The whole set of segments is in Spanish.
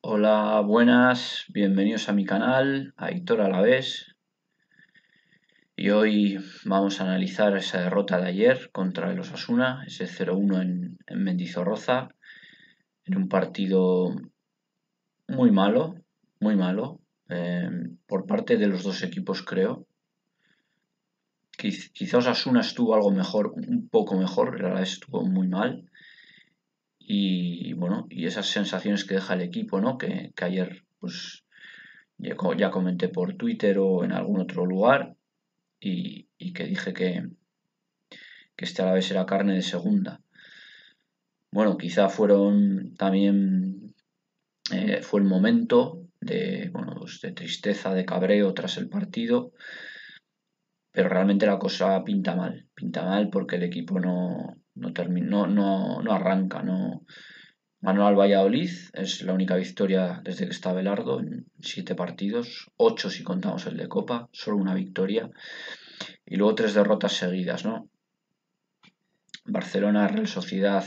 Hola, buenas, bienvenidos a mi canal, a Héctor Alavés. Y hoy vamos a analizar esa derrota de ayer contra el Osasuna, ese 0-1 en, en Mendizorroza, en un partido muy malo, muy malo, eh, por parte de los dos equipos creo. Quizás Osasuna estuvo algo mejor, un poco mejor, la verdad estuvo muy mal y bueno, y esas sensaciones que deja el equipo, ¿no? Que, ayer, pues, ya, comenté por Twitter o en algún otro lugar y, que dije que, que este vez era carne de segunda. Bueno, quizá fueron también, eh, fue el momento de, bueno, pues de tristeza, de cabreo tras el partido, pero realmente la cosa pinta mal, pinta mal porque el equipo no, no, no, no, arranca, no. Ganó al Valladolid, es la única victoria desde que está Belardo en siete partidos, ocho si contamos el de Copa, solo una victoria, y luego tres derrotas seguidas, ¿no? Barcelona, Real Sociedad,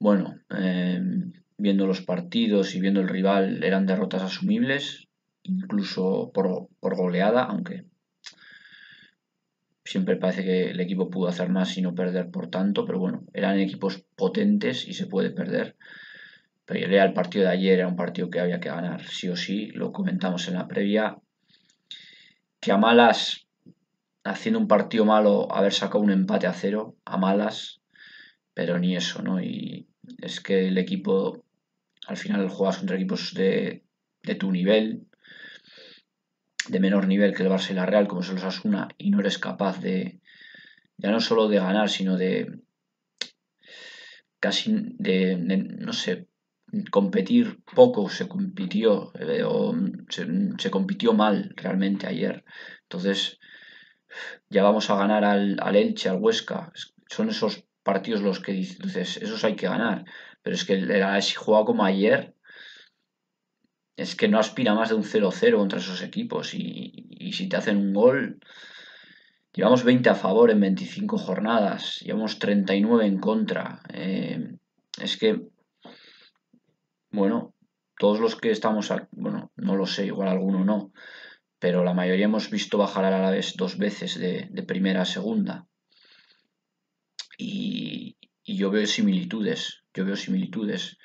bueno, em, viendo los partidos y viendo el rival eran derrotas asumibles, incluso por, por goleada, aunque Siempre parece que el equipo pudo hacer más y no perder por tanto, pero bueno, eran equipos potentes y se puede perder. Pero el partido de ayer era un partido que había que ganar, sí o sí, lo comentamos en la previa. Que a malas, haciendo un partido malo, haber sacado un empate a cero, a malas, pero ni eso, ¿no? Y es que el equipo, al final juegas contra equipos de, de tu nivel, de menor nivel que el Barça la Real, como se los asuna, y no eres capaz de, ya no solo de ganar, sino de casi de, no sé, competir poco, se compitió, eh, o se, compitió mal realmente ayer. Entonces, ya vamos a ganar al, Elche, al Huesca. Son esos partidos los que dices, esos hay que ganar. Pero es que el, si jugado como ayer, es que no aspira más de un 0-0 contra esos equipos y, si te hacen un gol, llevamos 20 a favor en 25 jornadas, llevamos 39 en contra. Eh, es que, bueno, todos los que estamos, bueno, no lo sé, igual alguno no, pero la mayoría hemos visto bajar a la vez dos veces de, primera a segunda. Y, yo veo similitudes, yo veo similitudes.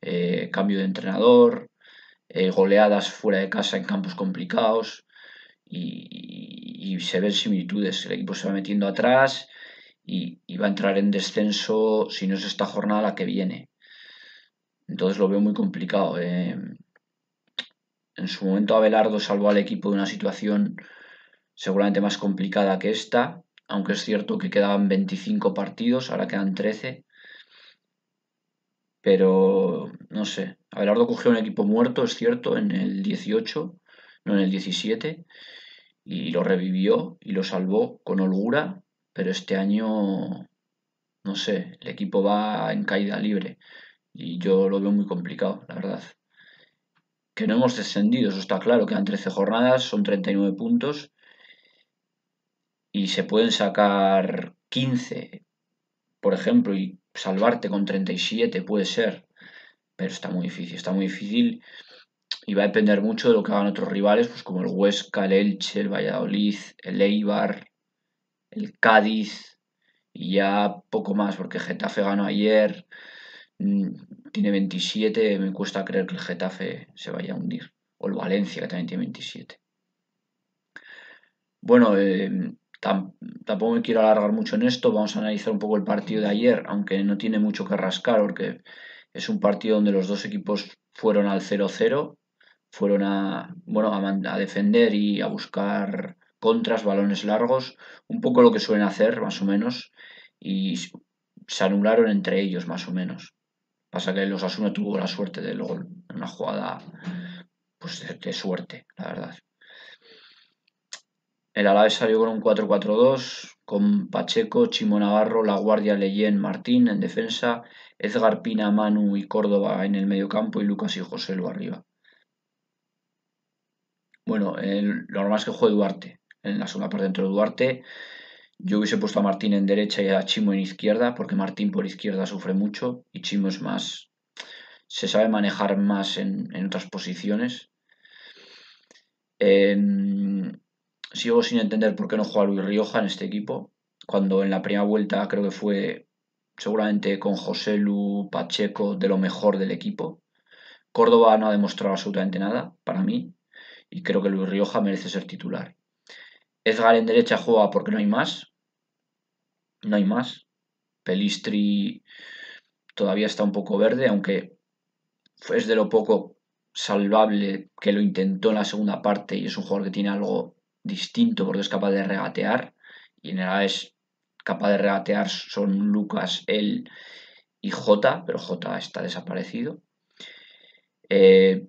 Eh, cambio de entrenador, eh, goleadas fuera de casa en campos complicados y, se ven similitudes. El equipo se va metiendo atrás y, va a entrar en descenso si no es esta jornada la que viene. Entonces lo veo muy complicado. Eh. En su momento Abelardo salvó al equipo de una situación seguramente más complicada que esta, aunque es cierto que quedaban 25 partidos, ahora quedan 13 pero no sé. Abelardo cogió un equipo muerto, es cierto, en el 18, no en el 17, y lo revivió y lo salvó con holgura, pero este año, no sé, el equipo va en caída libre y yo lo veo muy complicado, la verdad. Que no hemos descendido, eso está claro, quedan 13 jornadas, son 39 puntos y se pueden sacar 15, por ejemplo, y salvarte con 37 puede ser, pero está muy difícil, está muy difícil y va a depender mucho de lo que hagan otros rivales, pues como el Huesca, el Elche, el Valladolid, el Eibar, el Cádiz y ya poco más, porque Getafe ganó ayer, mm, tiene 27, me cuesta creer que el Getafe se vaya a hundir, o el Valencia que también tiene 27. Bueno, eh, tampoco me quiero alargar mucho en esto, vamos a analizar un poco el partido de ayer, aunque no tiene mucho que rascar porque es un partido donde los dos equipos fueron al 0-0, fueron a, bueno, a, defender y a buscar contras, balones largos, un poco lo que suelen hacer más o menos, y se anularon entre ellos más o menos. Pasa que los Asuna tuvo la suerte del gol, una jugada pues de suerte, la verdad. El Alavés salió con un 4-4-2, con Pacheco, Chimo Navarro, La Guardia, Leyen, Martín en defensa, Edgar Pina, Manu y Córdoba en el medio campo y Lucas y José lo arriba. Bueno, lo normal es que juegue Duarte. En la segunda parte dentro de Duarte, yo hubiese puesto a Martín en derecha y a Chimo en izquierda, porque Martín por izquierda sufre mucho y Chimo es más, se sabe manejar más en, otras posiciones. Em, sigo sin entender por qué no juega Luis Rioja en este equipo, cuando en la primera vuelta creo que fue seguramente con José Lu Pacheco de lo mejor del equipo. Córdoba no ha demostrado absolutamente nada para mí y creo que Luis Rioja merece ser titular. Edgar en derecha juega porque no hay más. No hay más. Pelistri todavía está un poco verde, aunque es de lo poco salvable que lo intentó en la segunda parte y es un jugador que tiene algo distinto porque es capaz de regatear y en realidad es capaz de regatear son Lucas, él y J, pero J está desaparecido. Eh,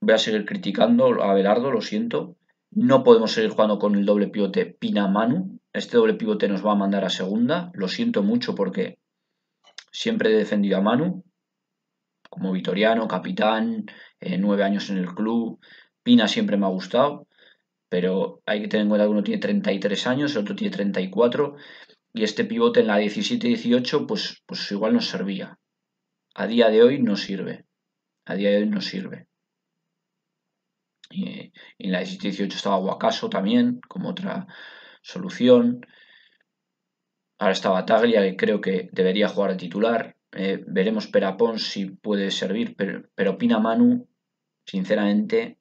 voy a seguir criticando a Belardo, lo siento. No podemos seguir jugando con el doble pivote Pina-Manu. Este doble pivote nos va a mandar a segunda. Lo siento mucho porque siempre he defendido a Manu como vitoriano, capitán, eh, nueve años en el club. Pina siempre me ha gustado, pero hay que tener en cuenta que uno tiene 33 años, el otro tiene 34, y este pivote en la 17-18, pues, pues igual nos servía. A día de hoy no sirve. A día de hoy no sirve. Y, en la 17-18 estaba Guacaso también, como otra solución. Ahora estaba Taglia, que creo que debería jugar de titular. Eh, veremos Perapón si puede servir, pero, pero Pina Manu, sinceramente,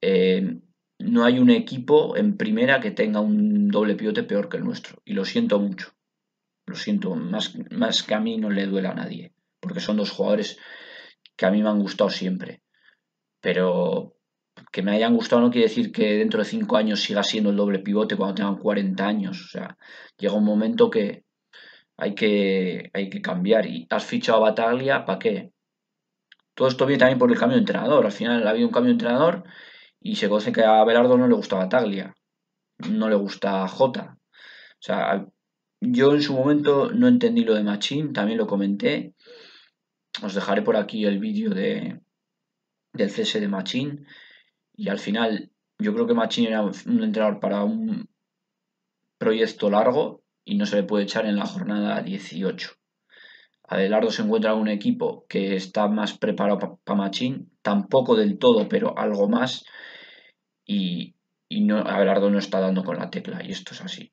eh, no hay un equipo en primera que tenga un doble pivote peor que el nuestro. Y lo siento mucho. Lo siento, más, más que a mí no le duele a nadie. Porque son dos jugadores que a mí me han gustado siempre. Pero que me hayan gustado no quiere decir que dentro de cinco años siga siendo el doble pivote cuando tengan 40 años. O sea, llega un momento que, hay que, hay que cambiar. ¿Y has fichado a Bataglia? ¿Para qué? Todo esto viene también por el cambio de entrenador. Al final ha habido un cambio de entrenador y se conoce que a Belardo no le gusta Bataglia, no le gusta Jota. O sea, yo en su momento no entendí lo de Machín, también lo comenté. Os dejaré por aquí el vídeo de, del cese de Machín. Y al final, yo creo que Machín era un entrenador para un proyecto largo y no se le puede echar en la jornada 18. Adelardo se encuentra en un equipo que está más preparado para Machín, tampoco del todo, pero algo más, y, no, Abelardo no está dando con la tecla, y esto es así.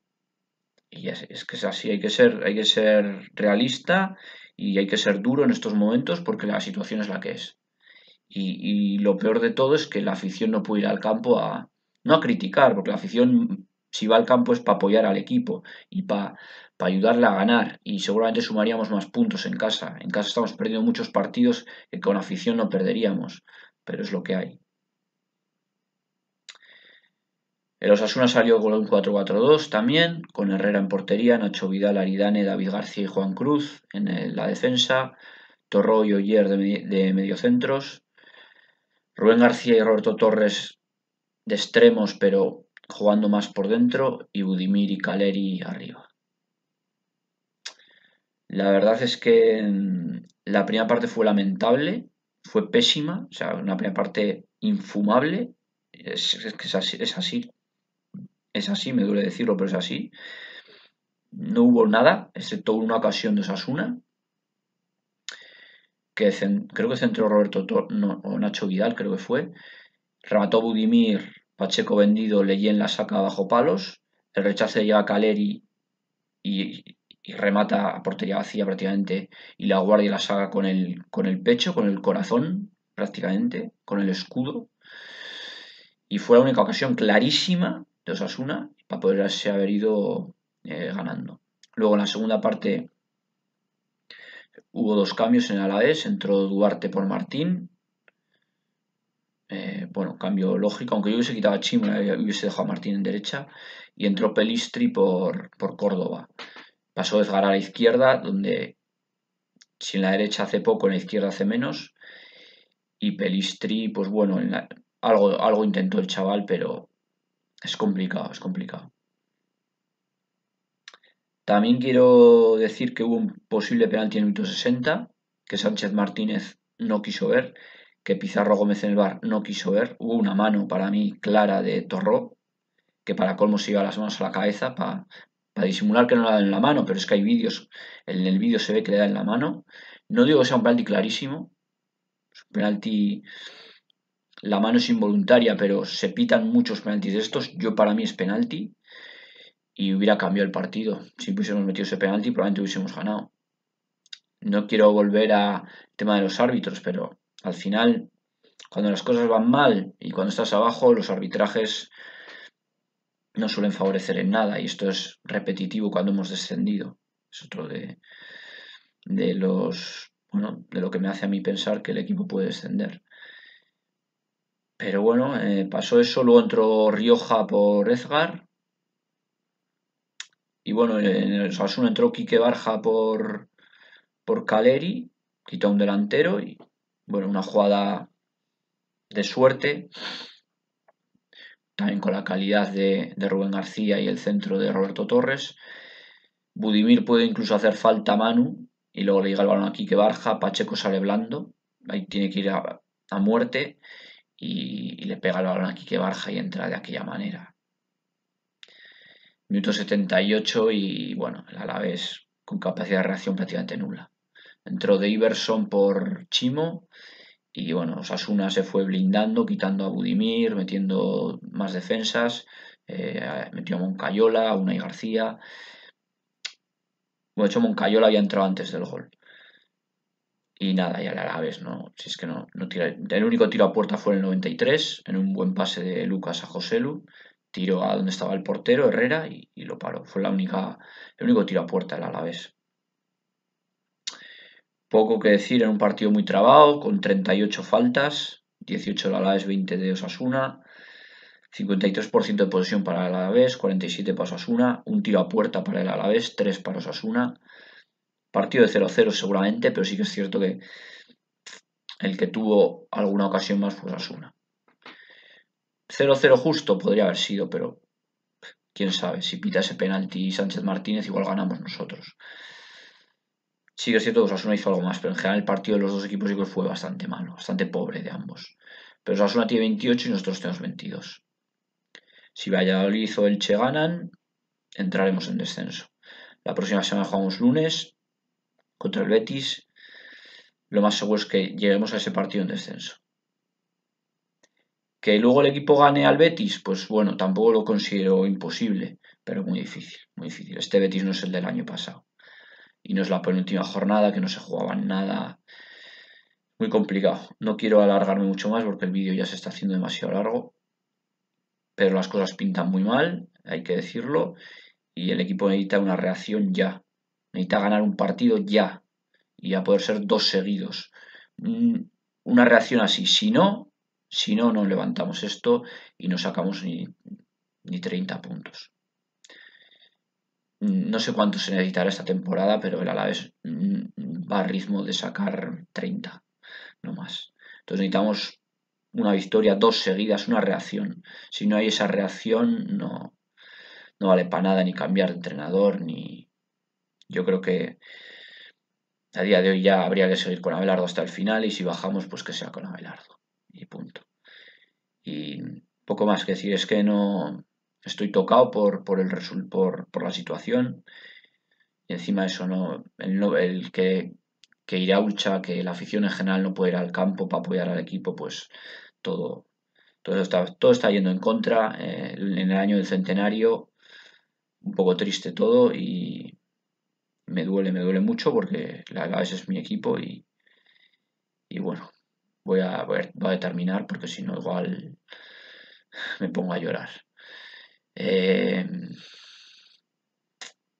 Y es, es, que es así, hay que, ser, hay que ser realista y hay que ser duro en estos momentos porque la situación es la que es. Y, y lo peor de todo es que la afición no puede ir al campo a, no a criticar, porque la afición si va al campo es para apoyar al equipo y para, ayudarle a ganar y seguramente sumaríamos más puntos en casa. En casa estamos perdiendo muchos partidos que con afición no perderíamos, pero es lo que hay. El Osasuna salió con un 4-4-2 también, con Herrera en portería, Nacho Vidal, Aridane, David García y Juan Cruz en la defensa, Torro y Oyer de, de mediocentros, Rubén García y Roberto Torres de extremos, pero jugando más por dentro y Budimir y Caleri arriba. La verdad es que mm, la primera parte fue lamentable, fue pésima, o sea, una primera parte infumable. Es, es así, es así, es así, me duele decirlo, pero es así. No hubo nada, excepto una ocasión de Osasuna, que creo que centró Roberto o Nacho Vidal, creo que fue. Remató Budimir Pacheco vendido, en la saca bajo palos, el rechace ya a Caleri y, remata a portería vacía prácticamente y la guardia la saca con el, con el pecho, con el corazón prácticamente, con el escudo. Y fue la única ocasión clarísima de Osasuna para poderse haber ido eh, ganando. Luego en la segunda parte hubo dos cambios en Alavés, entró Duarte por Martín eh, bueno, cambio lógico, aunque yo hubiese quitado a Chimla y hubiese dejado a Martín en derecha, y entró Pelistri por, por Córdoba. Pasó Edgar a la izquierda, donde si en la derecha hace poco, en la izquierda hace menos, y Pelistri, pues bueno, algo, algo intentó el chaval, pero es complicado, es complicado. También quiero decir que hubo un posible penalti en el minuto 60, que Sánchez Martínez no quiso ver, que Pizarro Gómez en el bar no quiso ver. Hubo una mano para mí clara de Torró, que para colmo se iba las manos a la cabeza para, disimular que no le da en la mano, pero es que hay vídeos, en el vídeo se ve que le da en la mano. No digo que sea un penalti clarísimo, penalti, la mano es involuntaria, pero se pitan muchos penaltis de estos. Yo para mí es penalti y hubiera cambiado el partido. Si hubiésemos metido ese penalti, probablemente hubiésemos ganado. No quiero volver al tema de los árbitros, pero al final, cuando las cosas van mal y cuando estás abajo, los arbitrajes no suelen favorecer en nada y esto es repetitivo cuando hemos descendido. Es otro de, de los bueno, de lo que me hace a mí pensar que el equipo puede descender. Pero bueno, eh, pasó eso, luego entró Rioja por Edgar. Y bueno, en el Osasuna entró Quique Barja por, por Caleri, quitó un delantero y bueno, una jugada de suerte también con la calidad de, Rubén García y el centro de Roberto Torres. Budimir puede incluso hacer falta a Manu y luego le llega el balón aquí que Barja, Pacheco sale blando, ahí tiene que ir a, muerte y, le pega el balón aquí que Barja y entra de aquella manera. Minuto 78 y bueno, el Alavés con capacidad de reacción prácticamente nula. Entró de Iverson por Chimo y bueno, Osasuna se fue blindando, quitando a Budimir, metiendo más defensas, eh, metió a Moncayola, a Unai García. Bueno, de hecho, Moncayola había entrado antes del gol. Y nada, ya la vez ¿no? Si es que no, no tira. El único tiro a puerta fue el 93, en un buen pase de Lucas a Joselu. Tiró a donde estaba el portero, Herrera, y, lo paró. Fue la única, el único tiro a puerta del Alavés. Poco que decir en un partido muy trabado, con 38 faltas, 18 el Alavés, 20 de Osasuna, 53% de posesión para el Alavés, 47 para Osasuna, un tiro a puerta para el Alavés, 3 para Osasuna. Partido de 0-0 seguramente, pero sí que es cierto que el que tuvo alguna ocasión más fue Osasuna. 0-0 justo podría haber sido, pero quién sabe, si pita ese penalti Sánchez Martínez igual ganamos nosotros. Sí que es cierto que Osasuna hizo algo más, pero en general el partido de los dos equipos fue bastante malo, bastante pobre de ambos. Pero Osasuna tiene 28 y nosotros tenemos 22. Si Valladolid o Elche ganan, entraremos en descenso. La próxima semana jugamos lunes contra el Betis. Lo más seguro es que lleguemos a ese partido en descenso. Que luego el equipo gane al Betis, pues bueno, tampoco lo considero imposible, pero muy difícil, muy difícil. Este Betis no es el del año pasado y no es la penúltima jornada, que no se jugaba nada. Muy complicado. No quiero alargarme mucho más porque el vídeo ya se está haciendo demasiado largo. Pero las cosas pintan muy mal, hay que decirlo. Y el equipo necesita una reacción ya. Necesita ganar un partido ya. Y a poder ser dos seguidos. Mm, una reacción así. Si no, si no, no levantamos esto y no sacamos ni, ni 30 puntos. No sé cuánto se necesitará esta temporada, pero el Alavés mm, va a ritmo de sacar 30, no más. Entonces necesitamos una victoria, dos seguidas, una reacción. Si no hay esa reacción, no, no vale para nada ni cambiar de entrenador, ni... Yo creo que a día de hoy ya habría que seguir con Abelardo hasta el final y si bajamos, pues que sea con Abelardo. Y punto. Y poco más que decir, es que no, estoy tocado por, por, el, por, por la situación. Y encima eso, ¿no? El, el que, que ir a Ulcha, que la afición en general no puede ir al campo para apoyar al equipo, pues todo, todo, está, todo está yendo en contra. Eh, en el año del centenario, un poco triste todo y me duele, me duele mucho porque la ese es mi equipo y, y bueno, voy a, voy a terminar porque si no igual me pongo a llorar. Eh,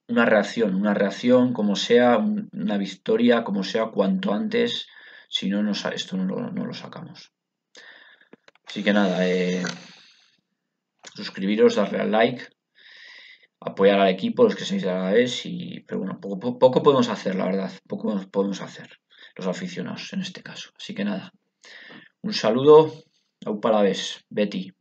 una reacción, una reacción como sea, una victoria como sea cuanto antes, si no, esto no lo, sacamos. Así que nada, eh, suscribiros, darle al like, apoyar al equipo, los que seáis de la vez, y, pero bueno, poco, poco podemos hacer, la verdad, poco podemos hacer, los aficionados en este caso. Así que nada, un saludo, a la vez, Betty.